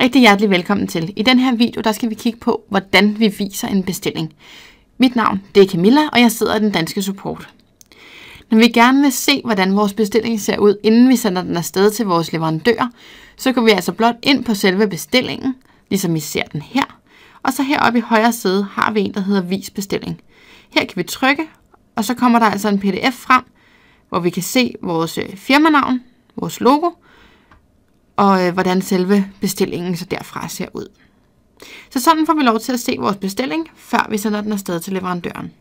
Rigtig hjertelig velkommen til. I den her video der skal vi kigge på, hvordan vi viser en bestilling. Mit navn det er Camilla, og jeg sidder i den danske support. Når vi gerne vil se, hvordan vores bestilling ser ud, inden vi sender den afsted til vores leverandør, så går vi altså blot ind på selve bestillingen, ligesom I ser den her. Og så heroppe i højre side har vi en, der hedder Vis bestilling. Her kan vi trykke, og så kommer der altså en pdf frem, hvor vi kan se vores øh, firmanavn, vores logo, og øh, hvordan selve bestillingen så derfra ser ud. Så sådan får vi lov til at se vores bestilling, før vi sender den afsted til leverandøren.